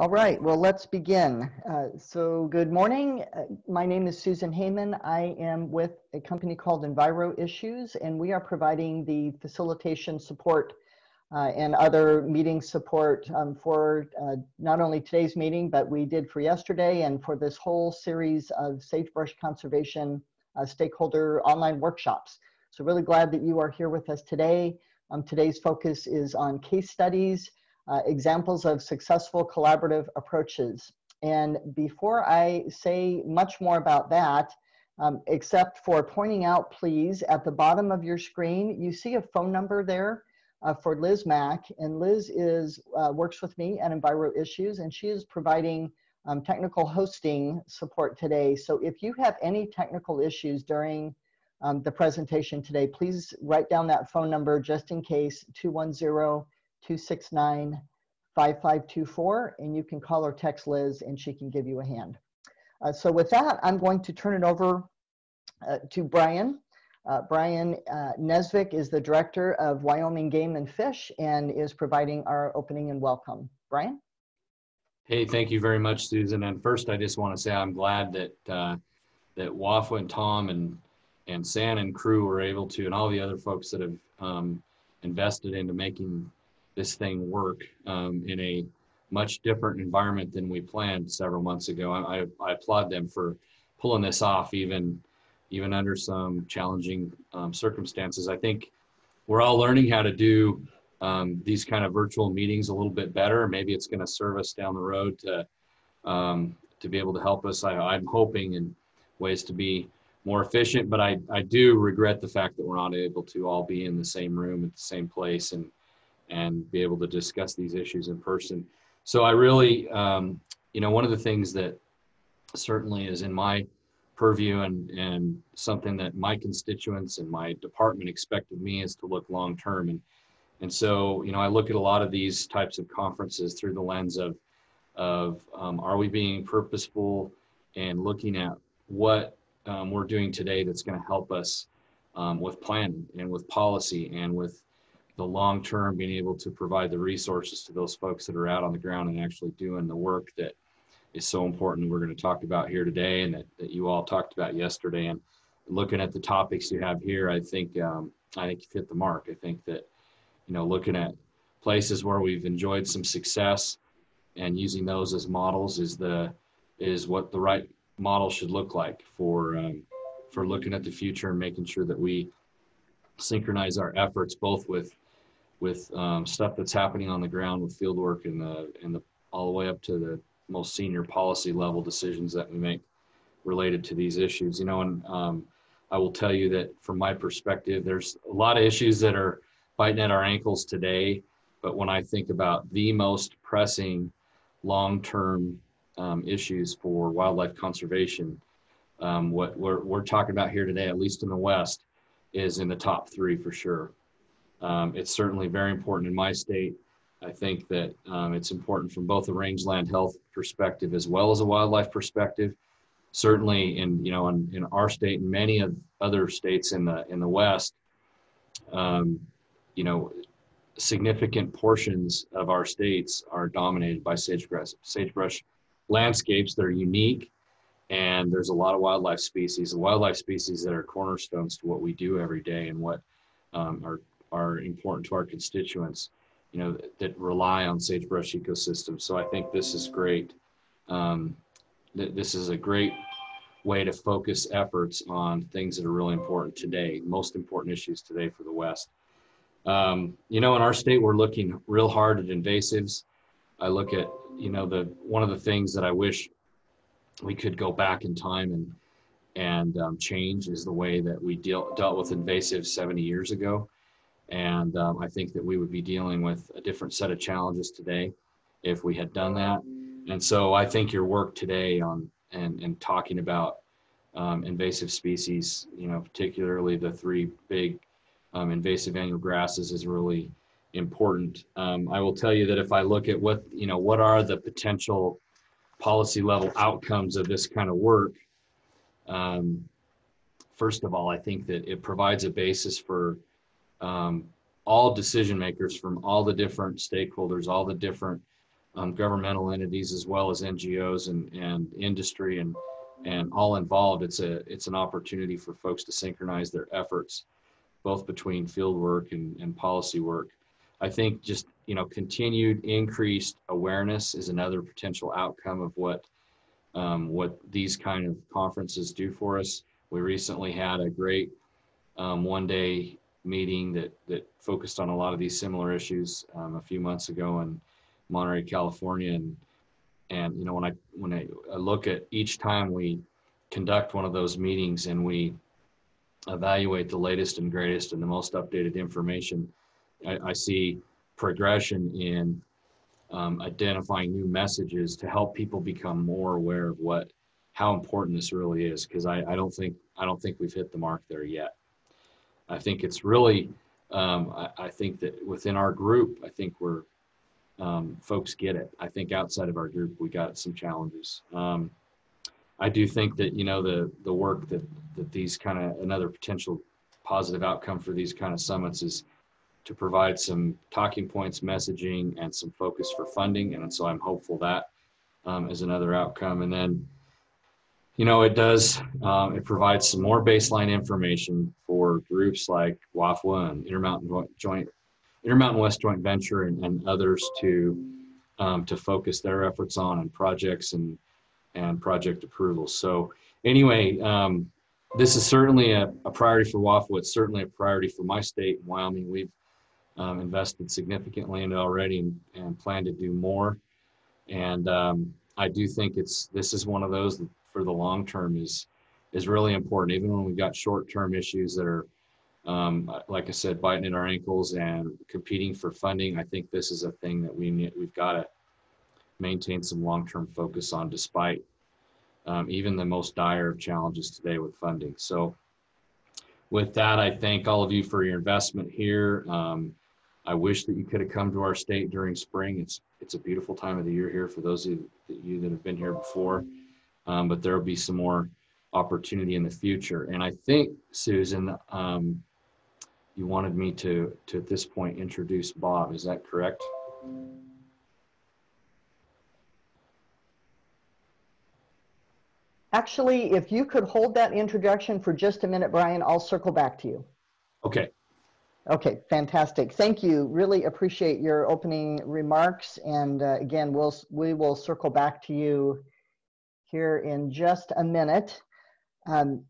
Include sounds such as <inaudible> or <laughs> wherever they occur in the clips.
All right, well, let's begin. Uh, so, good morning. Uh, my name is Susan Heyman. I am with a company called Enviro Issues, and we are providing the facilitation support uh, and other meeting support um, for uh, not only today's meeting, but we did for yesterday and for this whole series of sagebrush conservation uh, stakeholder online workshops. So, really glad that you are here with us today. Um, today's focus is on case studies uh, examples of successful collaborative approaches. And before I say much more about that, um, except for pointing out, please, at the bottom of your screen, you see a phone number there uh, for Liz Mack. And Liz is, uh, works with me at Enviro Issues, and she is providing um, technical hosting support today. So if you have any technical issues during um, the presentation today, please write down that phone number just in case, 210 269 5524, and you can call or text Liz and she can give you a hand. Uh, so with that, I'm going to turn it over uh, to Brian. Uh, Brian uh, Nesvik is the director of Wyoming Game and Fish and is providing our opening and welcome. Brian? Hey, thank you very much, Susan. And first, I just want to say I'm glad that uh, that WAFWA and Tom and and San and crew were able to, and all the other folks that have um, invested into making this thing work um, in a much different environment than we planned several months ago. I, I applaud them for pulling this off, even even under some challenging um, circumstances. I think we're all learning how to do um, these kind of virtual meetings a little bit better. Maybe it's going to serve us down the road to um, to be able to help us. I, I'm hoping in ways to be more efficient, but I, I do regret the fact that we're not able to all be in the same room at the same place and and be able to discuss these issues in person. So I really, um, you know, one of the things that certainly is in my purview and, and something that my constituents and my department expect of me is to look long term. And, and so, you know, I look at a lot of these types of conferences through the lens of, of um, are we being purposeful and looking at what um, we're doing today that's going to help us um, with planning and with policy and with the long term being able to provide the resources to those folks that are out on the ground and actually doing the work that is so important we're going to talk about here today and that, that you all talked about yesterday. And looking at the topics you have here i think um, i think you hit the mark. I think that you know looking at places where we've enjoyed some success and using those as models is the is what the right model should look like for um, for looking at the future and making sure that we synchronize our efforts both with with um, stuff that's happening on the ground with fieldwork and the and the all the way up to the most senior policy level decisions that we make related to these issues. You know, and um, I will tell you that from my perspective, there's a lot of issues that are biting at our ankles today. But when I think about the most pressing long-term um, issues for wildlife conservation, um, what we're, we're talking about here today, at least in the West, is in the top three for sure. Um, it's certainly very important in my state. I think that um, it's important from both a rangeland health perspective as well as a wildlife perspective. Certainly, in you know, in, in our state and many of other states in the in the West, um, you know, significant portions of our states are dominated by sagebrush sagebrush landscapes that are unique, and there's a lot of wildlife species, wildlife species that are cornerstones to what we do every day and what um, are are important to our constituents, you know, that, that rely on sagebrush ecosystems. So I think this is great. Um, th- this is a great way to focus efforts on things that are really important today, most important issues today for the West. Um, you know, in our state, we're looking real hard at invasives. I look at, you know, the one of the things that I wish we could go back in time and and um, change is the way that we deal, dealt with invasives 70 years ago. And um, I think that we would be dealing with a different set of challenges today if we had done that. And so I think your work today on and, and talking about um, invasive species, you know, particularly the three big um, invasive annual grasses is really important. Um, I will tell you that if I look at what, you know, what are the potential policy level outcomes of this kind of work, um, first of all, I think that it provides a basis for um, all decision makers from all the different stakeholders, all the different um, governmental entities as well as NGOs and, and industry and and all involved. It's a it's an opportunity for folks to synchronize their efforts, both between field work and, and policy work. I think just you know continued increased awareness is another potential outcome of what um, what these kind of conferences do for us. We recently had a great um, one day meeting that that focused on a lot of these similar issues um, a few months ago in Monterey, California, and and you know when I when I look at each time we conduct one of those meetings and we evaluate the latest and greatest and the most updated information, I, I see progression in um, identifying new messages to help people become more aware of what how important this really is because I, I don't think I don't think we've hit the mark there yet. I think it's really um, I, I, think that within our group I think we're um, folks get it. I think outside of our group we got some challenges. Um, I do think that you know the the work that that these kind of another potential positive outcome for these kind of summits is to provide some talking points, messaging, and some focus for funding. And so I'm hopeful that um, is another outcome. And then, you know, it does, um, it provides some more baseline information for groups like WAFWA and Intermountain Joint, Intermountain West Joint Venture and, and others to, um, to focus their efforts on and projects and, and project approvals. So anyway, um, this is certainly a, a, priority for WAFWA. It's certainly a priority for my state, Wyoming. We've um, invested significantly in it already and, and plan to do more. And um, I do think it's this is one of those that for the long term is is really important. Even when we've got short term issues that are, um, like I said, biting at our ankles and competing for funding, I think this is a thing that we need, we've got to maintain some long term focus on, despite um, even the most dire of challenges today with funding. So. With that, I thank all of you for your investment here. Um, I wish that you could have come to our state during spring. It's it's a beautiful time of the year here for those of you that have been here before. Um, but there will be some more opportunity in the future. And I think Susan, um, you wanted me to to at this point introduce Bob. Is that correct? Actually, if you could hold that introduction for just a minute, Brian, I'll circle back to you. Okay. Okay, fantastic. Thank you. Really appreciate your opening remarks. And uh, again, we'll, we will circle back to you here in just a minute. Um,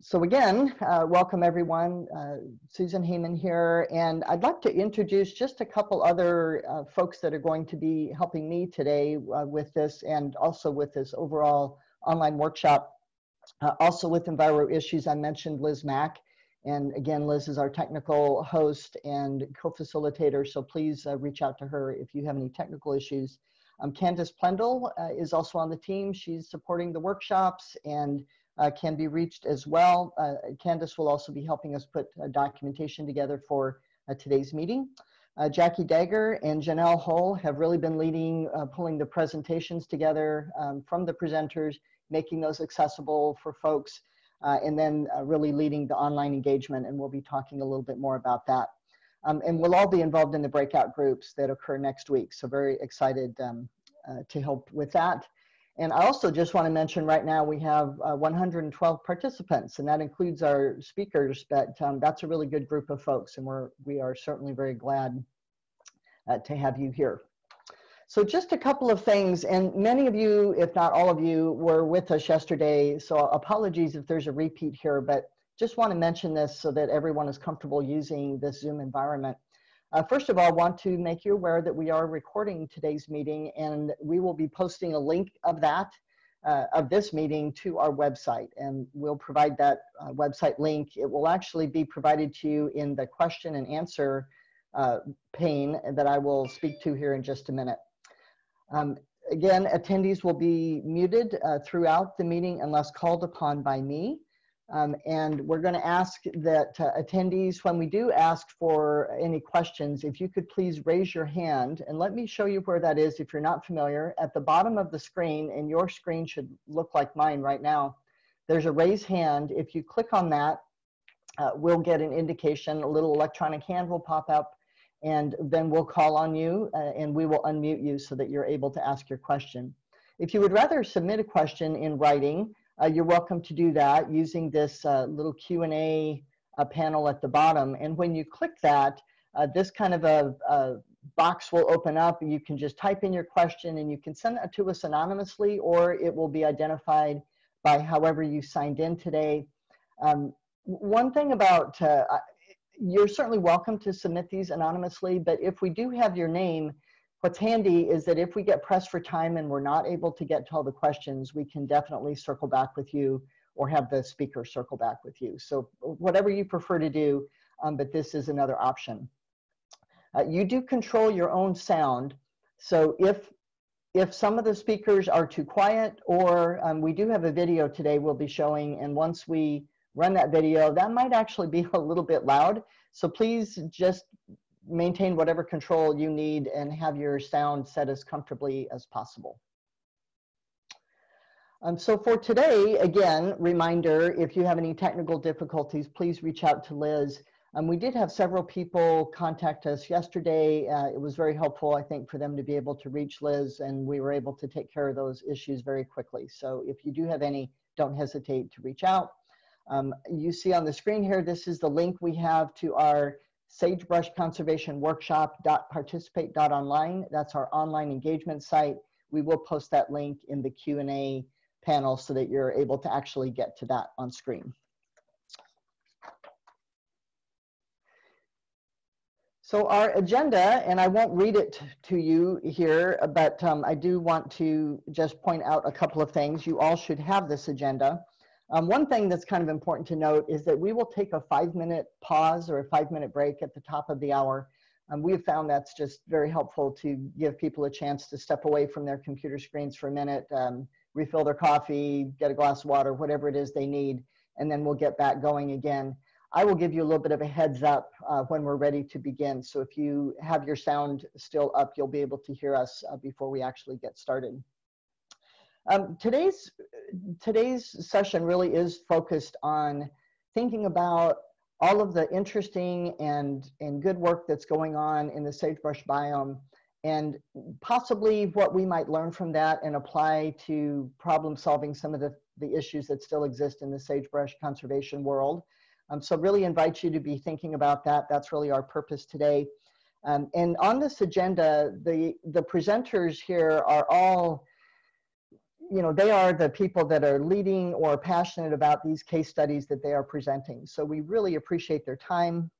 so again, uh, welcome everyone. Uh, Susan Heyman here. And I'd like to introduce just a couple other uh, folks that are going to be helping me today uh, with this and also with this overall online workshop. Uh, also with Enviro Issues, I mentioned Liz Mack. And again, Liz is our technical host and co-facilitator, so please uh, reach out to her if you have any technical issues. Um, Candace Plendel uh, is also on the team. She's supporting the workshops and uh, can be reached as well. Uh, Candace will also be helping us put documentation together for uh, today's meeting. Uh, Jackie Dagger and Janelle Hull have really been leading, pulling the presentations together um, from the presenters, making those accessible for folks uh, and then uh, really leading the online engagement. And we'll be talking a little bit more about that. Um, and we'll all be involved in the breakout groups that occur next week. So very excited um, uh, to help with that. And I also just want to mention right now we have uh, 112 participants, and that includes our speakers. But um, that's a really good group of folks, and we're we are certainly very glad uh, to have you here. So just a couple of things, and many of you, if not all of you, were with us yesterday. So apologies if there's a repeat here, but just want to mention this so that everyone is comfortable using this Zoom environment. Uh, first of all, I want to make you aware that we are recording today's meeting and we will be posting a link of that, uh, of this meeting to our website. And we'll provide that uh, website link. It will actually be provided to you in the question and answer uh, pane that I will speak to here in just a minute. Um, again, attendees will be muted uh, throughout the meeting unless called upon by me. Um, and we're going to ask that uh, attendees, when we do ask for any questions, if you could please raise your hand and let me show you where that is if you're not familiar. At the bottom of the screen, and your screen should look like mine right now, there's a raise hand. If you click on that, uh, we'll get an indication, a little electronic hand will pop up and then we'll call on you uh, and we will unmute you so that you're able to ask your question. If you would rather submit a question in writing, uh, you're welcome to do that using this uh, little Q&A uh, panel at the bottom. And when you click that, uh, this kind of a, a, box will open up. You can just type in your question and you can send that to us anonymously or it will be identified by however you signed in today. Um, one thing about, uh, you're certainly welcome to submit these anonymously, but if we do have your name, what's handy is that if we get pressed for time and we're not able to get to all the questions, we can definitely circle back with you or have the speaker circle back with you. So whatever you prefer to do, um, but this is another option. Uh, you do control your own sound. So if if some of the speakers are too quiet or um, we do have a video today we'll be showing and once we run that video that might actually be <laughs> a little bit loud so please just maintain whatever control you need and have your sound set as comfortably as possible. Um, so for today, again, reminder, if you have any technical difficulties, please reach out to Liz. Um, we did have several people contact us yesterday. Uh, it was very helpful, I think, for them to be able to reach Liz, and we were able to take care of those issues very quickly. So if you do have any, don't hesitate to reach out. Um, you see on the screen here, this is the link we have to our sagebrush conservation workshop.participate.online. That's our online engagement site. We will post that link in the Q&A panel so that you're able to actually get to that on screen. So our agenda, and I won't read it to you here, but um, I do want to just point out a couple of things. You all should have this agenda. Um, one thing that's kind of important to note is that we will take a five minute pause or a five minute break at the top of the hour. Um, we have found that's just very helpful to give people a chance to step away from their computer screens for a minute, um, refill their coffee, get a glass of water, whatever it is they need, and then we'll get back going again. I will give you a little bit of a heads up uh, when we're ready to begin. So if you have your sound still up, you'll be able to hear us uh, before we actually get started. Um, today's today's session really is focused on thinking about all of the interesting and and good work that's going on in the sagebrush biome and possibly what we might learn from that and apply to problem solving some of the, the issues that still exist in the sagebrush conservation world. Um, so really invite you to be thinking about that. That's really our purpose today. Um, and on this agenda, the, the presenters here are all you know, they are the people that are leading or passionate about these case studies that they are presenting. So we really appreciate their time.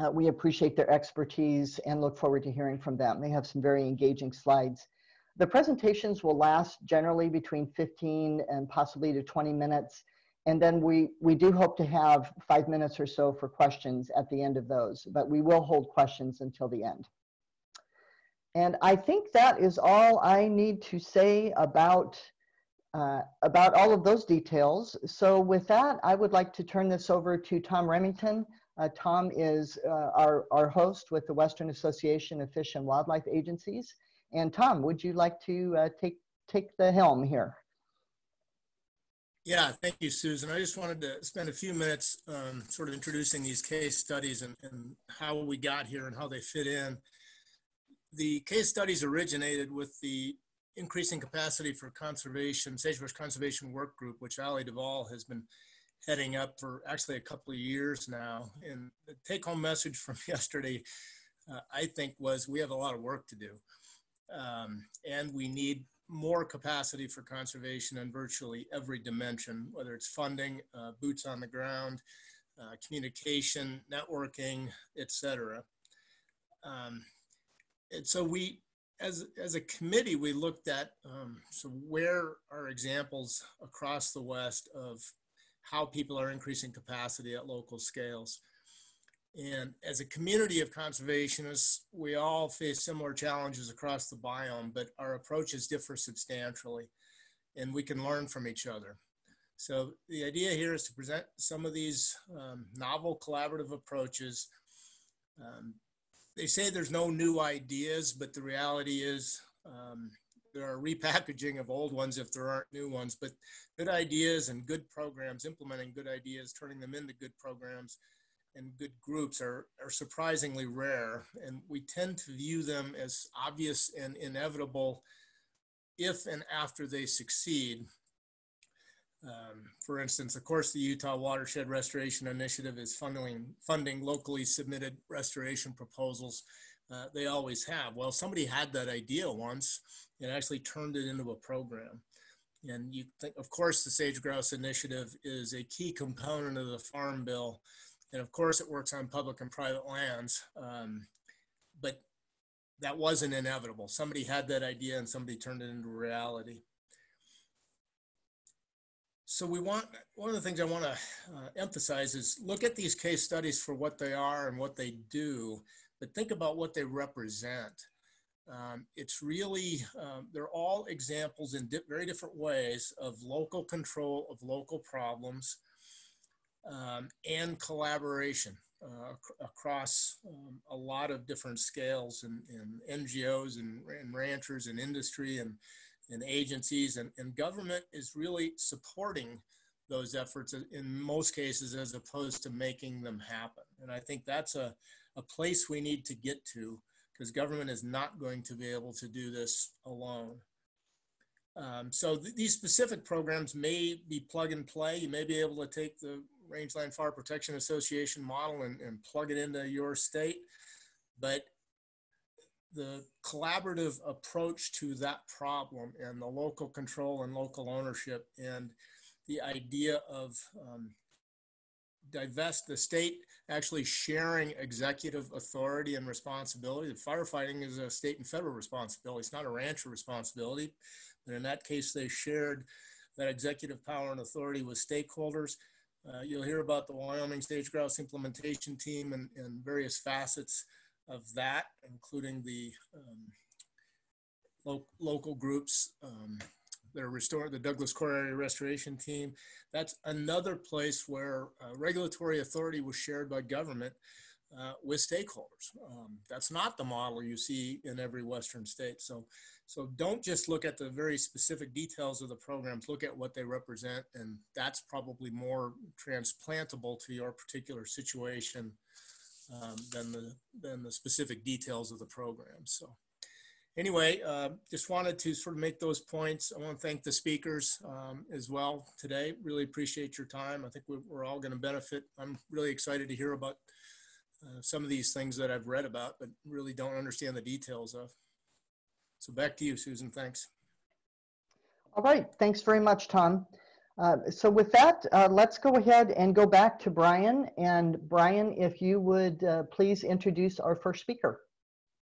Uh, we appreciate their expertise and look forward to hearing from them. They have some very engaging slides. The presentations will last generally between 15 and possibly to 20 minutes. And then we, we do hope to have five minutes or so for questions at the end of those, but we will hold questions until the end. And I think that is all I need to say about uh, about all of those details. So with that, I would like to turn this over to Tom Remington. Uh, Tom is uh, our, our host with the Western Association of Fish and Wildlife Agencies. And Tom, would you like to uh, take, take the helm here? Yeah, thank you, Susan. I just wanted to spend a few minutes um, sort of introducing these case studies and, and how we got here and how they fit in. The case studies originated with the increasing capacity for conservation, sagebrush conservation work group, which Ali Duvall has been heading up for actually a couple of years now. And the take home message from <laughs> yesterday, uh, I think, was we have a lot of work to do. Um, and we need more capacity for conservation in virtually every dimension, whether it's funding, uh, boots on the ground, uh, communication, networking, etc. Um, and so we as, as a committee, we looked at um, so where are examples across the West of how people are increasing capacity at local scales. And as a community of conservationists, we all face similar challenges across the biome, but our approaches differ substantially and we can learn from each other. So the idea here is to present some of these um, novel collaborative approaches um, they say there's no new ideas, but the reality is um, there are repackaging of old ones if there aren't new ones. But good ideas and good programs, implementing good ideas, turning them into good programs, and good groups are, are surprisingly rare, and we tend to view them as obvious and inevitable if and after they succeed. Um, for instance, of course, the Utah Watershed Restoration Initiative is funding, funding locally submitted restoration proposals. Uh, they always have. Well, somebody had that idea once and actually turned it into a program. And you think, of course, the Sage Grouse Initiative is a key component of the Farm Bill. And of course, it works on public and private lands. Um, but that wasn't inevitable. Somebody had that idea and somebody turned it into reality. So we want, one of the things I want to uh, emphasize is look at these case studies for what they are and what they do, but think about what they represent. Um, it's really, um, they're all examples in di very different ways of local control of local problems um, and collaboration uh, ac across um, a lot of different scales and, and NGOs and, and, ranchers and industry and, and agencies and, and government is really supporting those efforts in most cases as opposed to making them happen. And I think that's a, a place we need to get to because government is not going to be able to do this alone. Um, so th these specific programs may be plug and play. You may be able to take the Rangeland Fire Protection Association model and, and plug it into your state, but the collaborative approach to that problem and the local control and local ownership and the idea of um, divest the state actually sharing executive authority and responsibility. The firefighting is a state and federal responsibility. It's not a rancher responsibility. But in that case, they shared that executive power and authority with stakeholders. Uh, you'll hear about the Wyoming Sage Grouse implementation team and, and various facets of that, including the um, lo local groups um, that are restored, the Douglas Core Area Restoration Team. That's another place where uh, regulatory authority was shared by government uh, with stakeholders. Um, that's not the model you see in every Western state. So, so don't just look at the very specific details of the programs, look at what they represent, and that's probably more transplantable to your particular situation um, than, the, than the specific details of the program. So anyway, uh, just wanted to sort of make those points. I want to thank the speakers um, as well today. Really appreciate your time. I think we're, we're all going to benefit. I'm really excited to hear about uh, some of these things that I've read about, but really don't understand the details of. So back to you, Susan. Thanks. All right. Thanks very much, Tom. Uh, so with that, uh, let's go ahead and go back to Brian. And Brian, if you would uh, please introduce our first speaker.